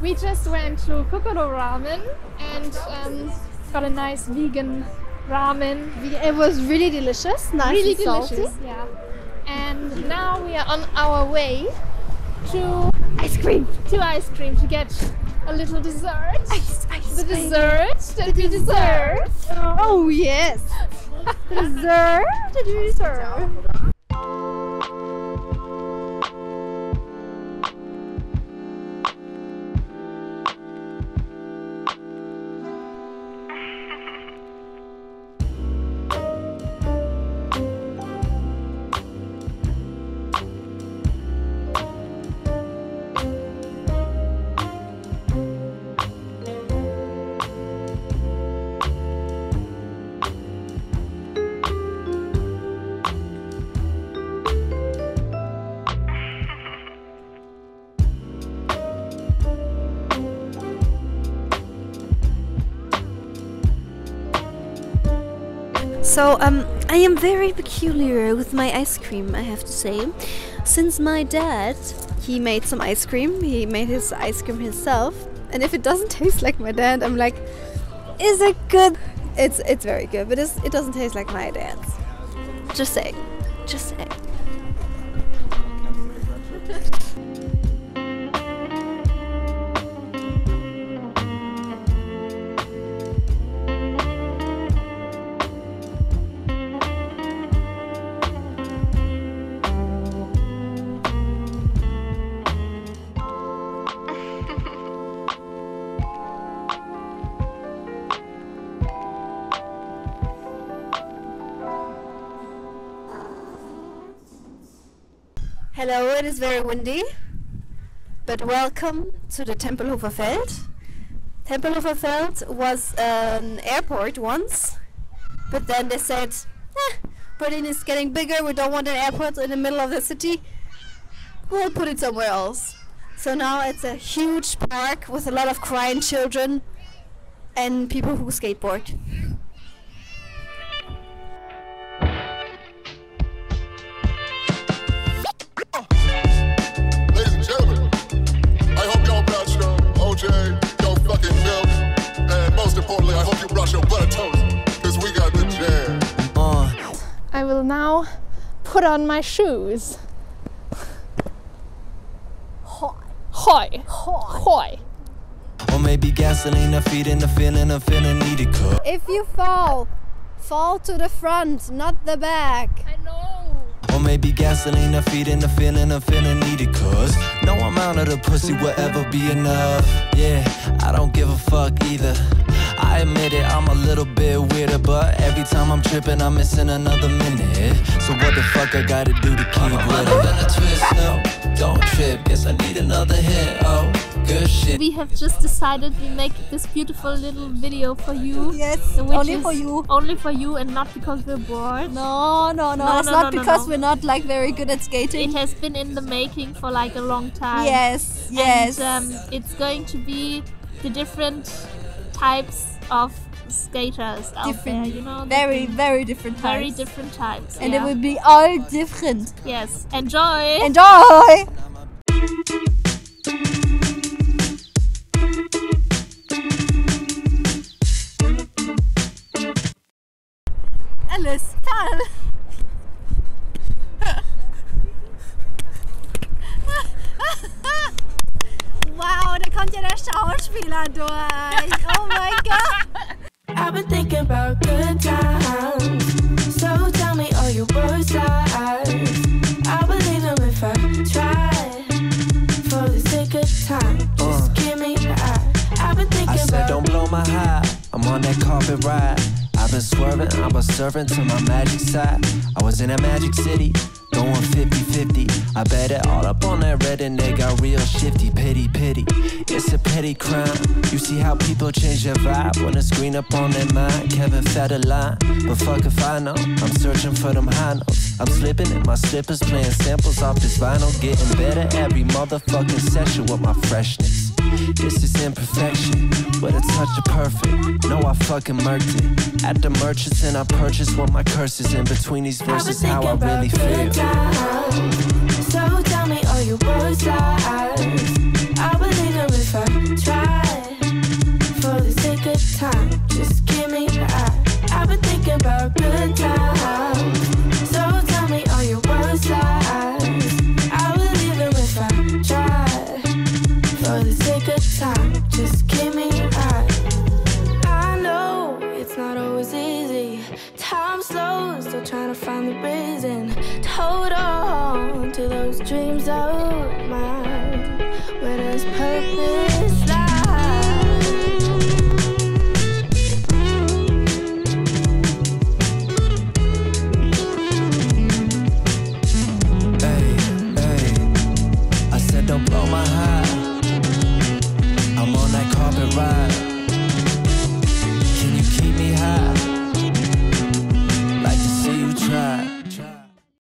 We just went to Cocoro Ramen and um, got a nice vegan ramen. It was really delicious, nice really and salty. delicious, yeah. And now we are on our way to Ice cream. to ice cream to get a little dessert. Ice, ice the dessert, the dessert. Oh yes. the dessert. The dessert. So um, I am very peculiar with my ice cream. I have to say, since my dad he made some ice cream. He made his ice cream himself, and if it doesn't taste like my dad, I'm like, is it good? It's it's very good, but it doesn't taste like my dad's. Just saying. Just saying. Hello, it is very windy, but welcome to the Tempelhofer Feld. Tempelhofer Feld was an airport once, but then they said, eh, Berlin is getting bigger, we don't want an airport in the middle of the city, we'll put it somewhere else. So now it's a huge park with a lot of crying children and people who skateboard. Now put on my shoes. Hoi. Hoi. Or maybe gasoline or feeding the feeling of feeling needed. Cause If you fall, fall to the front, not the back. I know. Or maybe gasoline or feeding the feeling of feeling needed. Cause no amount of the pussy will ever be enough. Yeah, I don't give a fuck either. I admit it, I'm a little bit weirder, but every time I'm tripping, I'm missing another minute. So what the fuck I gotta do to keep with it? Than a twist, no, don't trip. Guess I need another hit. Oh, good shit. We have just decided we make this beautiful little video for you. Yes, only for you. Only for you and not because we're bored. No, no, no. No, it's no, not no, no, because no. we're not like very good at skating. It has been in the making for like a long time. yes, yes. And um, it's going to be the different types of skaters out different, there, you know? very, very different very different types. and yeah. it will be all different. Yes. Enjoy! Enjoy! Alice, fall! wow, da kommt ja der Schauspieler durch. Oh mein Gott! I've been thinking about good times. So tell me all your worst lies. I believe them if I try. For the sake of time, just uh, give me your eye. I've been thinking I said, don't blow my high. I'm on that carpet ride. I've been swerving, I'm a servant to my magic side. I was in a magic city going 50-50. I bet it all up on that red and they got real shifty. Pity, pity, it's a petty crime. You see how people change their vibe when it's green up on their mind. Kevin fed a line, but fuck if I know. I'm searching for them high notes. I'm slipping in my slippers, playing samples off this vinyl, getting better every motherfucking session with my freshness. This is imperfection, but a touch of perfect. No, I fucking murked it. At the merchants, and I purchased what my curses in between these verses. How I really feel. Times. So tell me all your words lies. I believe them if I try. For the sake of time, dreams of mine. Where does purpose lie? Hey, hey. I said don't blow my high.